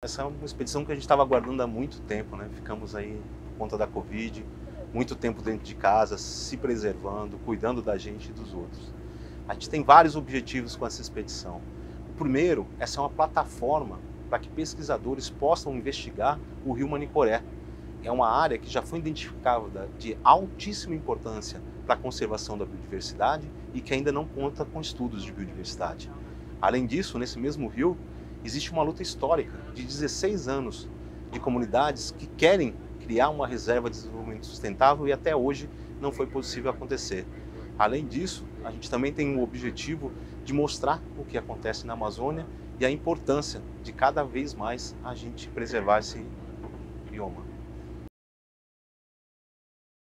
Essa é uma expedição que a gente estava aguardando há muito tempo, né? Ficamos aí por conta da Covid, muito tempo dentro de casa, se preservando, cuidando da gente e dos outros. A gente tem vários objetivos com essa expedição. O primeiro, essa é uma plataforma para que pesquisadores possam investigar o rio Manicoré. É uma área que já foi identificada de altíssima importância para a conservação da biodiversidade e que ainda não conta com estudos de biodiversidade. Além disso, nesse mesmo rio, existe uma luta histórica de 16 anos de comunidades que querem criar uma reserva de desenvolvimento sustentável e até hoje não foi possível acontecer. Além disso, a gente também tem o objetivo de mostrar o que acontece na Amazônia e a importância de cada vez mais a gente preservar esse bioma.